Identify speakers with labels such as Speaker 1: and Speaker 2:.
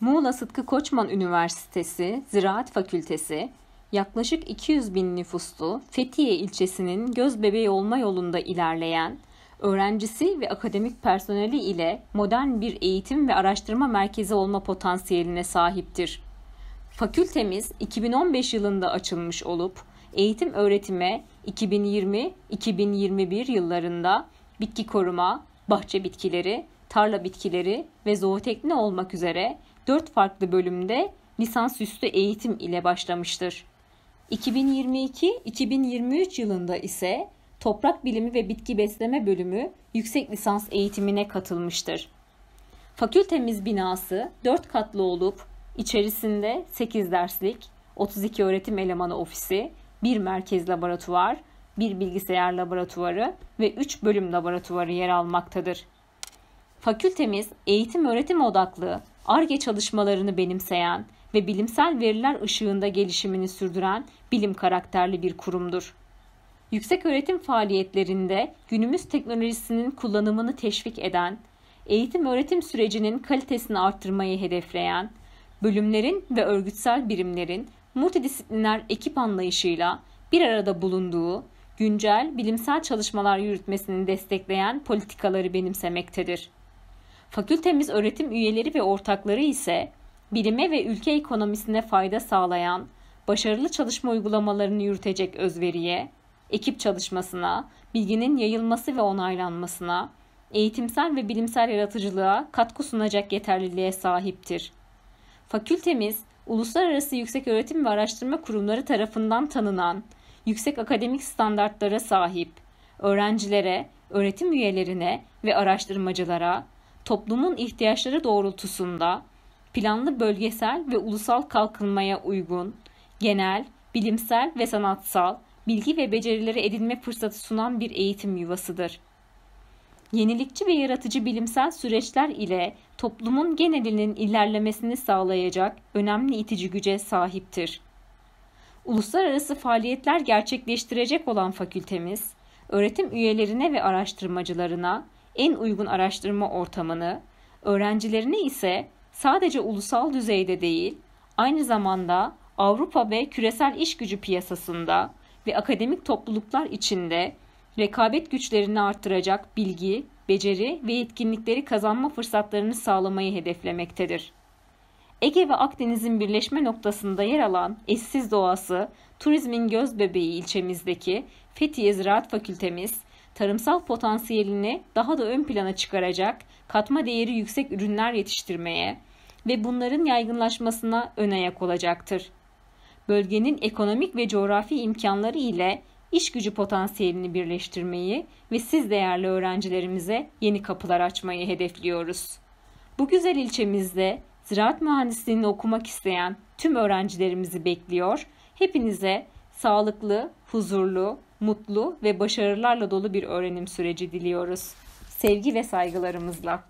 Speaker 1: Muğla Sıtkı Koçman Üniversitesi Ziraat Fakültesi yaklaşık 200 bin nüfuslu Fethiye ilçesinin göz bebeği olma yolunda ilerleyen, öğrencisi ve akademik personeli ile modern bir eğitim ve araştırma merkezi olma potansiyeline sahiptir. Fakültemiz 2015 yılında açılmış olup eğitim öğretime 2020-2021 yıllarında bitki koruma, bahçe bitkileri, tarla bitkileri ve zootekni olmak üzere 4 farklı bölümde lisansüstü eğitim ile başlamıştır. 2022-2023 yılında ise Toprak Bilimi ve Bitki Besleme bölümü yüksek lisans eğitimine katılmıştır. Fakültemiz binası 4 katlı olup içerisinde 8 derslik, 32 öğretim elemanı ofisi, 1 merkez laboratuvar, 1 bilgisayar laboratuvarı ve 3 bölüm laboratuvarı yer almaktadır. Fakültemiz eğitim öğretim odaklı, ARGE çalışmalarını benimseyen ve bilimsel veriler ışığında gelişimini sürdüren bilim karakterli bir kurumdur. Yüksek öğretim faaliyetlerinde günümüz teknolojisinin kullanımını teşvik eden, eğitim öğretim sürecinin kalitesini arttırmayı hedefleyen, bölümlerin ve örgütsel birimlerin multidisipliner ekip anlayışıyla bir arada bulunduğu, güncel bilimsel çalışmalar yürütmesini destekleyen politikaları benimsemektedir. Fakültemiz öğretim üyeleri ve ortakları ise bilime ve ülke ekonomisine fayda sağlayan, başarılı çalışma uygulamalarını yürütecek özveriye, ekip çalışmasına, bilginin yayılması ve onaylanmasına, eğitimsel ve bilimsel yaratıcılığa katkı sunacak yeterliliğe sahiptir. Fakültemiz, uluslararası yüksek öğretim ve araştırma kurumları tarafından tanınan, yüksek akademik standartlara sahip, öğrencilere, öğretim üyelerine ve araştırmacılara toplumun ihtiyaçları doğrultusunda planlı bölgesel ve ulusal kalkınmaya uygun, genel, bilimsel ve sanatsal bilgi ve becerileri edinme fırsatı sunan bir eğitim yuvasıdır. Yenilikçi ve yaratıcı bilimsel süreçler ile toplumun genelinin ilerlemesini sağlayacak önemli itici güce sahiptir. Uluslararası faaliyetler gerçekleştirecek olan fakültemiz, öğretim üyelerine ve araştırmacılarına en uygun araştırma ortamını, öğrencilerine ise sadece ulusal düzeyde değil, aynı zamanda Avrupa ve küresel iş gücü piyasasında ve akademik topluluklar içinde rekabet güçlerini arttıracak bilgi, beceri ve yetkinlikleri kazanma fırsatlarını sağlamayı hedeflemektedir. Ege ve Akdeniz'in birleşme noktasında yer alan eşsiz doğası, turizmin göz bebeği ilçemizdeki Fethiye Ziraat Fakültemiz, tarımsal potansiyelini daha da ön plana çıkaracak katma değeri yüksek ürünler yetiştirmeye ve bunların yaygınlaşmasına ön ayak olacaktır. Bölgenin ekonomik ve coğrafi imkanları ile iş gücü potansiyelini birleştirmeyi ve siz değerli öğrencilerimize yeni kapılar açmayı hedefliyoruz. Bu güzel ilçemizde ziraat mühendisliğini okumak isteyen tüm öğrencilerimizi bekliyor. Hepinize sağlıklı, huzurlu, mutlu ve başarılarla dolu bir öğrenim süreci diliyoruz. Sevgi ve saygılarımızla.